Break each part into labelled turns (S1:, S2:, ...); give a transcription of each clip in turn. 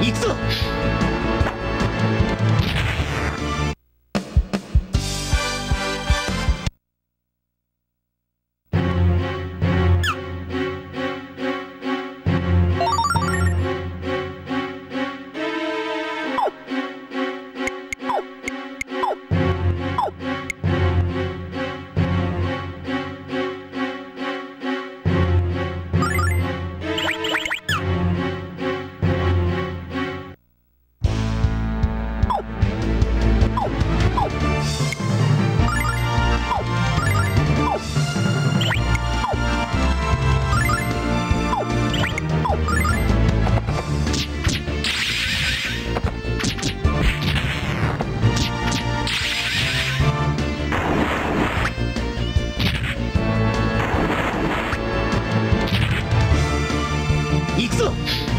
S1: 一次。Boom!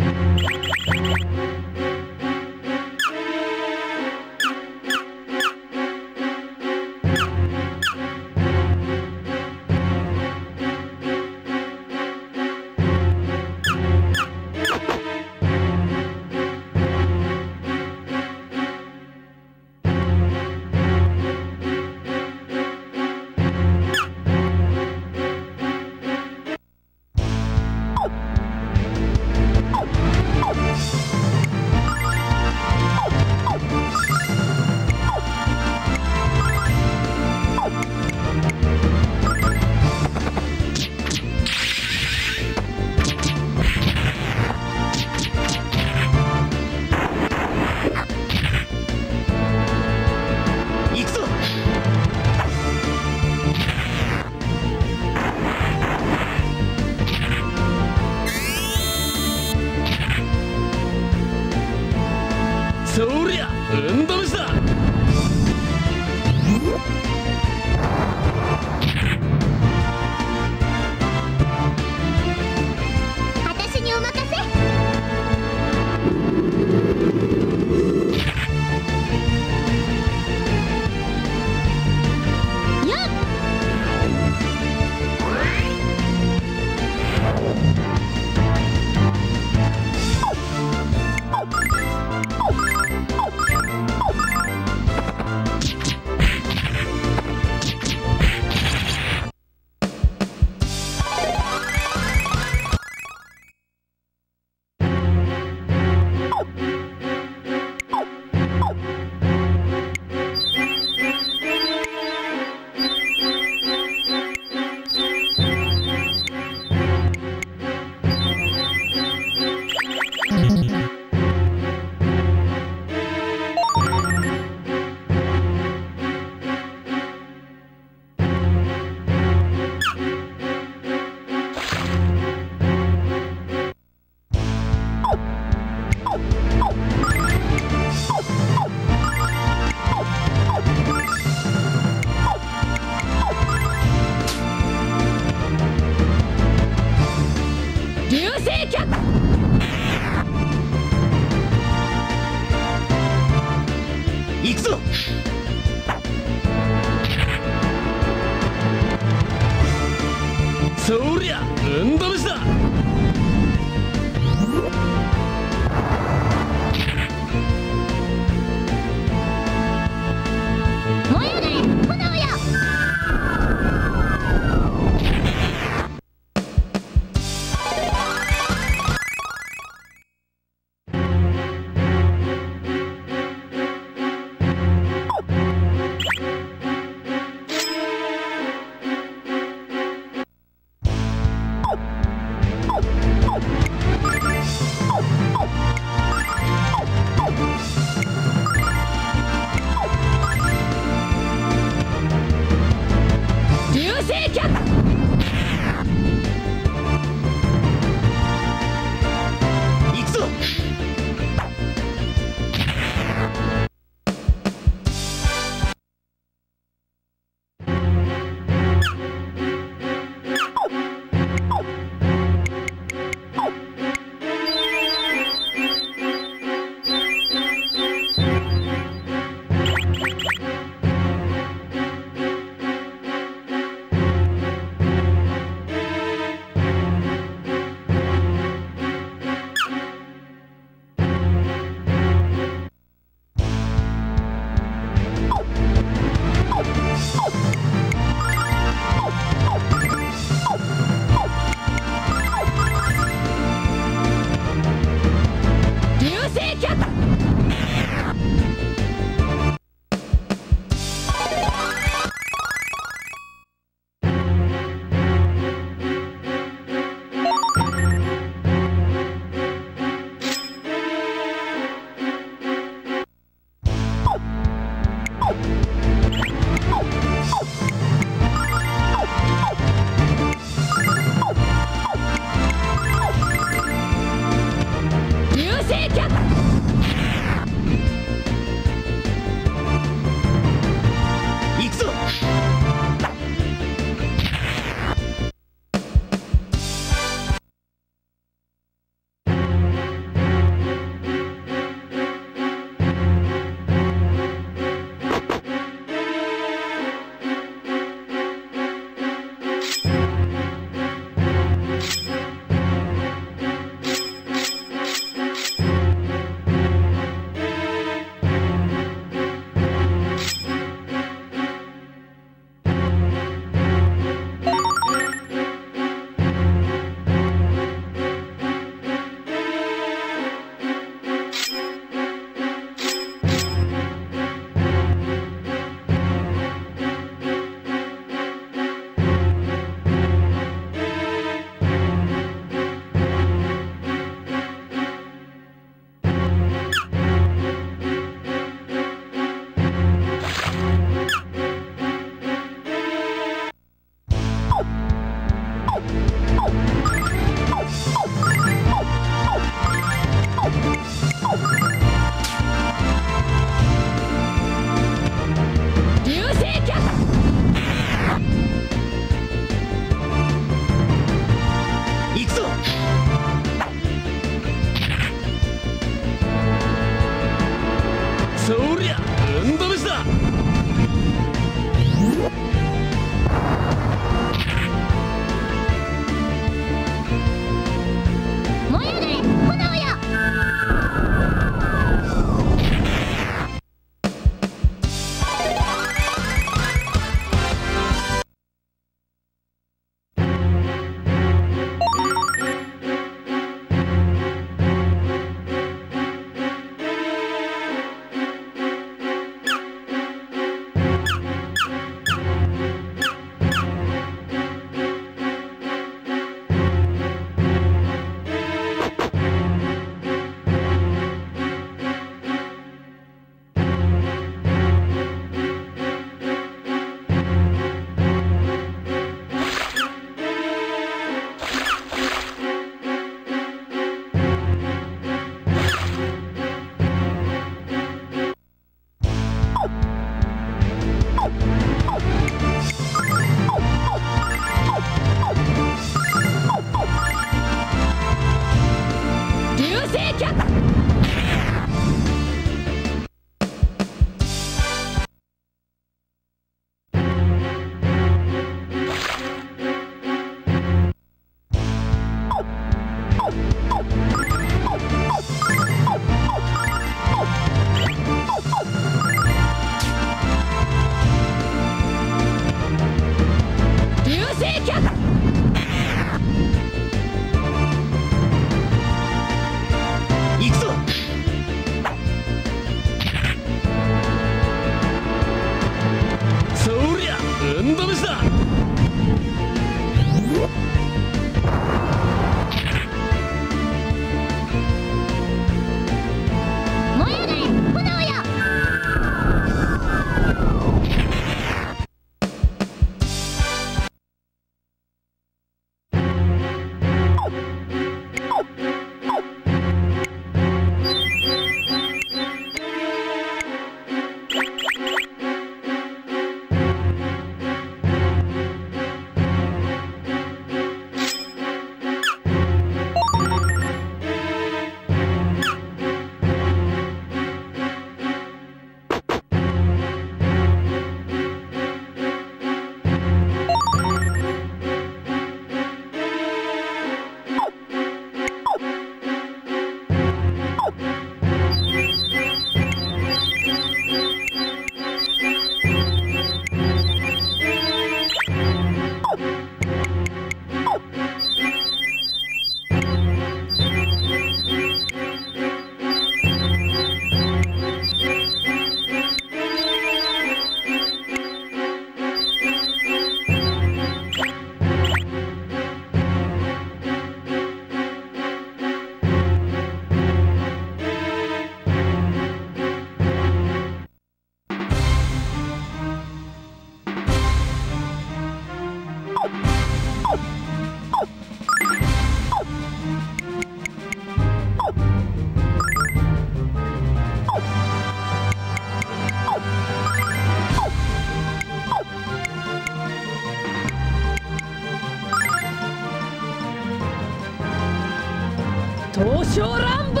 S2: 交将乱舞。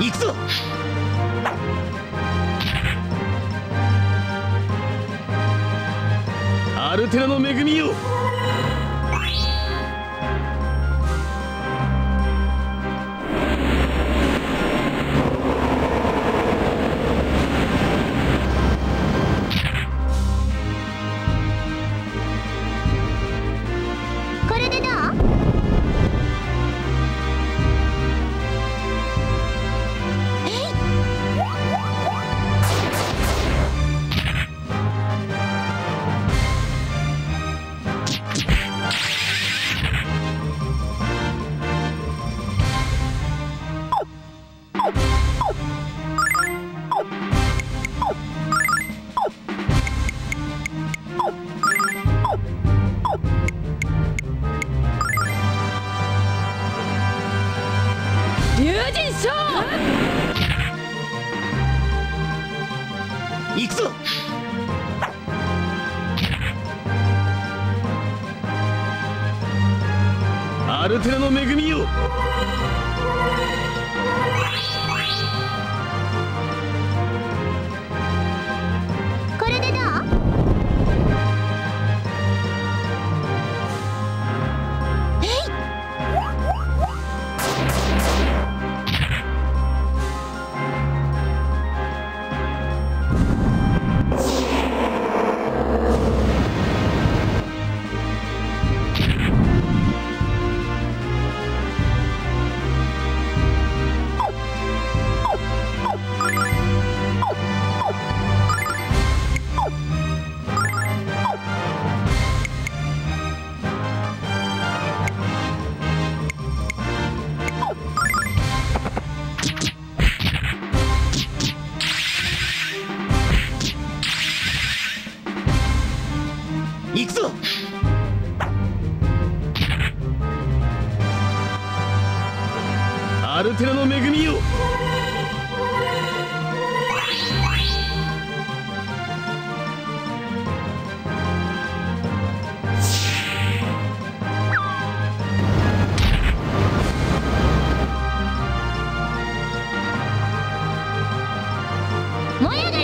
S3: 行くぞ。アルテナの恵みよ。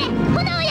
S1: 炎よ。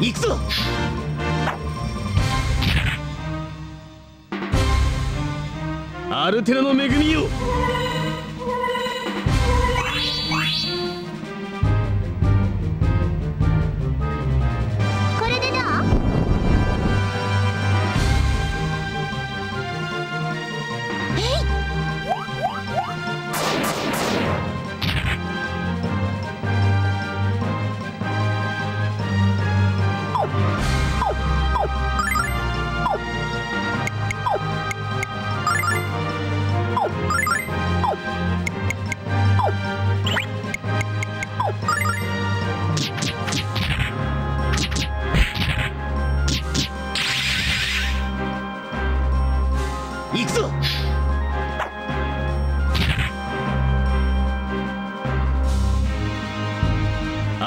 S3: 行くぞ。アルテナの恵みよ。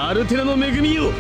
S3: アルテナの恵みよ。